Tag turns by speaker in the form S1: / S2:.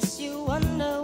S1: guess you wonder